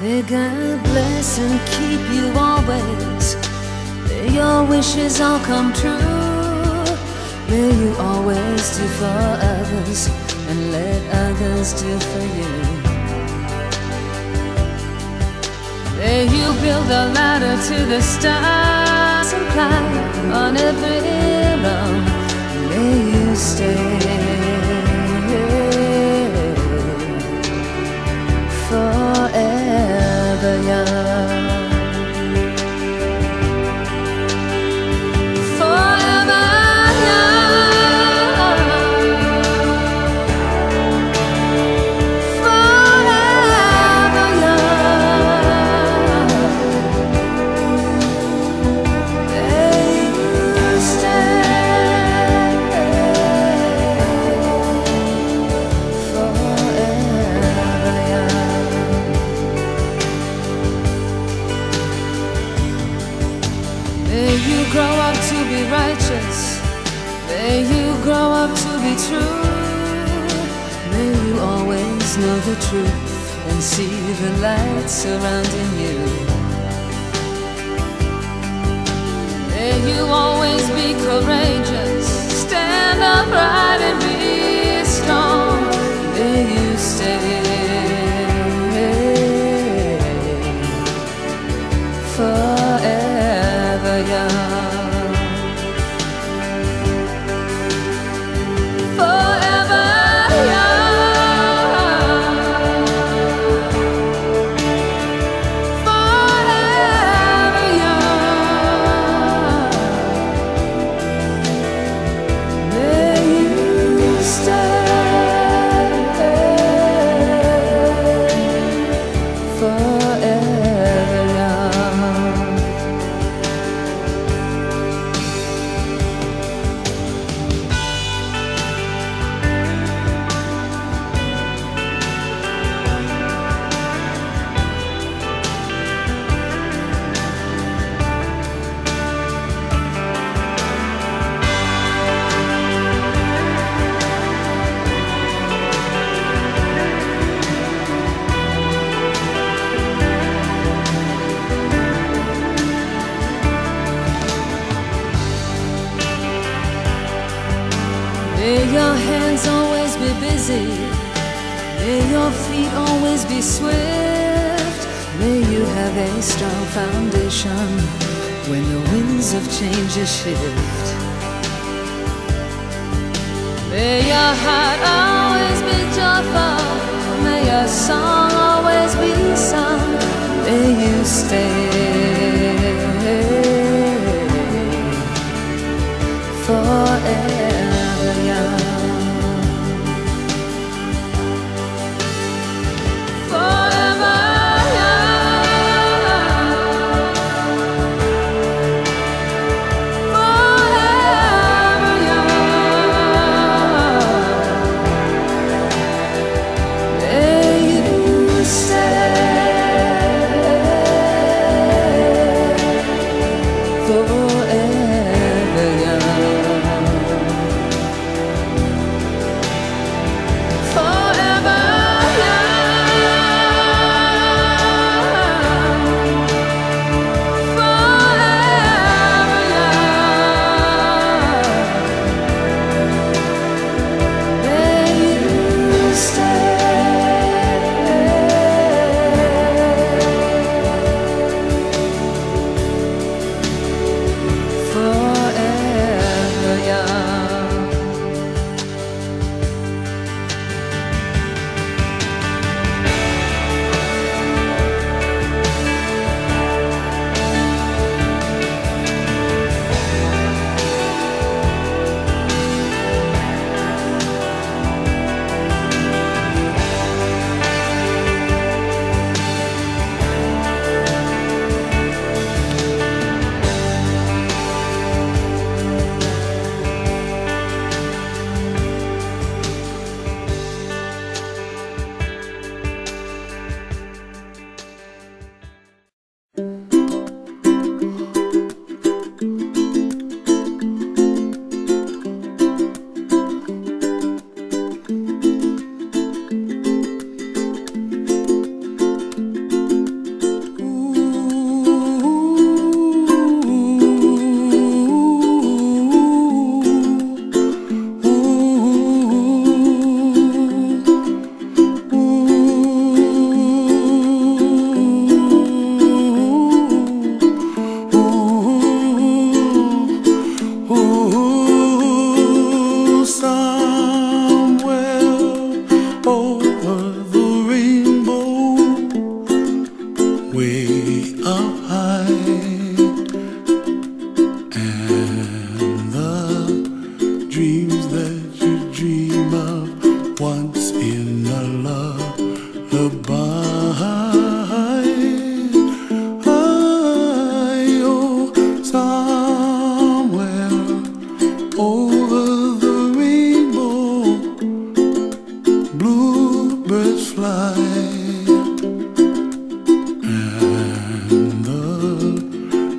May God bless and keep you always. May your wishes all come true. May you always do for others and let others do for you. May you build a ladder to the stars and climb on every rung. May you stay truth and see the light surrounding you. May you always be courageous. A strong foundation when the winds of change shift. May your heart always be joyful. May your song always be sung. May you stay night.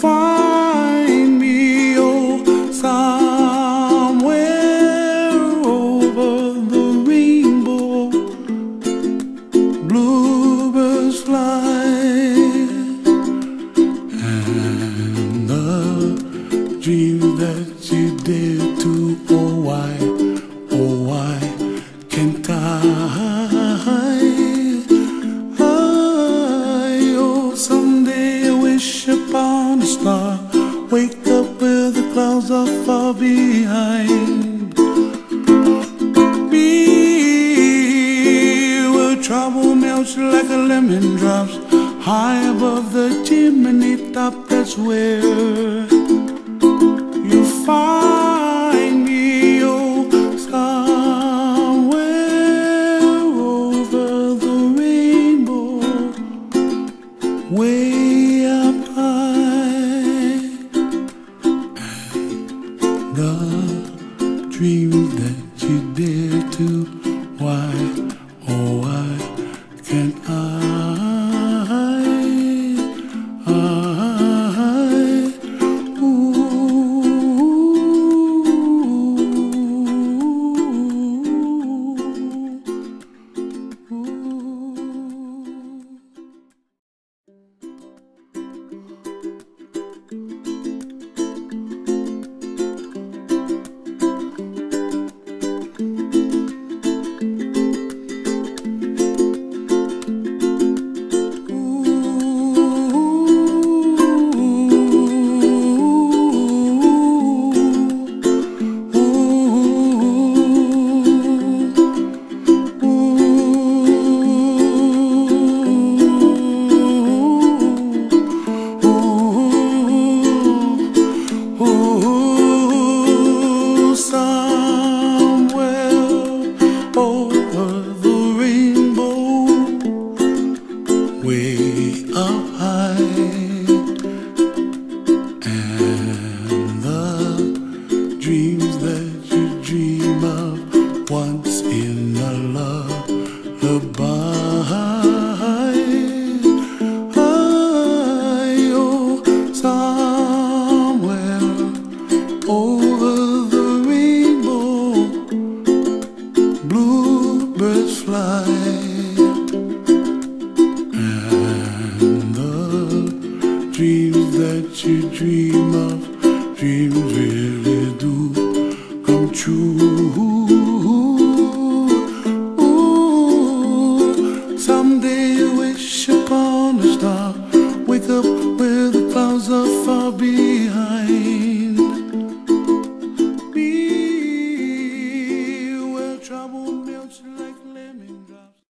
far. dreams that you dream of, dreams.